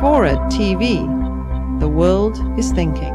Forward TV. The world is thinking.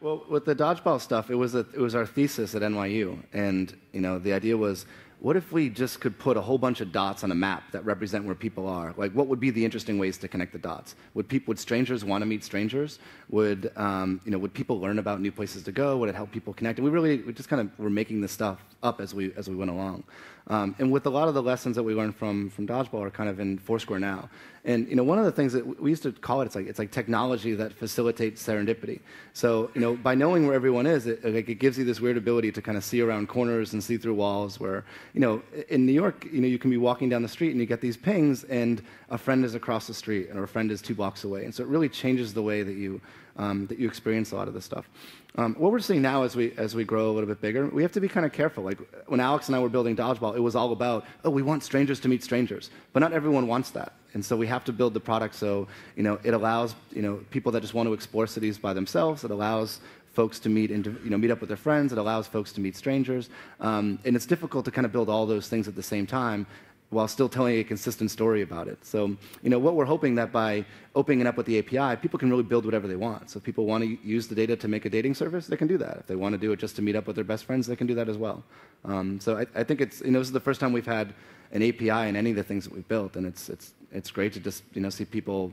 Well, with the dodgeball stuff, it was a, it was our thesis at NYU, and you know the idea was, what if we just could put a whole bunch of dots on a map that represent where people are? Like, what would be the interesting ways to connect the dots? Would people, would strangers want to meet strangers? Would um, you know, would people learn about new places to go? Would it help people connect? And we really, we just kind of were making this stuff up as we as we went along. Um, and with a lot of the lessons that we learned from, from Dodgeball are kind of in Foursquare now. And you know, one of the things that we used to call it, it's like, it's like technology that facilitates serendipity. So you know, by knowing where everyone is, it, like, it gives you this weird ability to kind of see around corners and see through walls. Where you know, in New York, you know, you can be walking down the street and you get these pings, and a friend is across the street, and or a friend is two blocks away. And so it really changes the way that you um, that you experience a lot of this stuff. Um, what we're seeing now as we, as we grow a little bit bigger, we have to be kind of careful. Like when Alex and I were building Dodgeball, it was all about, oh, we want strangers to meet strangers. But not everyone wants that. And so we have to build the product so you know, it allows you know, people that just want to explore cities by themselves. It allows folks to meet and you know, meet up with their friends. It allows folks to meet strangers. Um, and it's difficult to kind of build all those things at the same time while still telling a consistent story about it. So, you know, what we're hoping that by opening it up with the API, people can really build whatever they want. So if people want to use the data to make a dating service, they can do that. If they want to do it just to meet up with their best friends, they can do that as well. Um, so I, I, think it's, you know, this is the first time we've had an API in any of the things that we've built, and it's, it's, it's great to just, you know, see people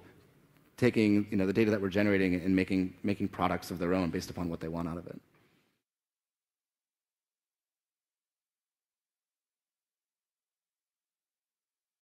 taking, you know, the data that we're generating and making, making products of their own based upon what they want out of it.